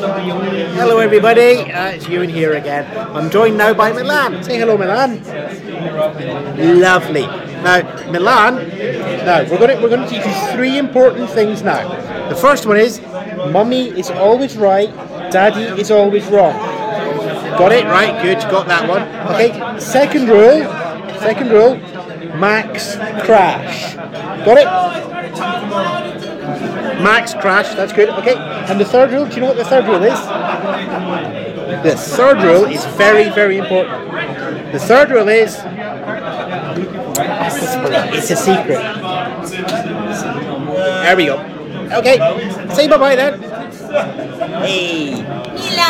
Hello, everybody. Uh, it's Ewan here again. I'm joined now by Milan. Say hello, Milan. Lovely. Now, Milan. Now we're going to we're going to teach you three important things now. The first one is, Mummy is always right. Daddy is always wrong. Got it right? Good. Got that one. Okay. Second rule. Second rule. Max crash. Got it? Max crash, that's good. Okay. And the third rule, do you know what the third rule is? The third rule is very, very important. The third rule is it's a secret. There we go. Okay. Say bye bye then. Hey.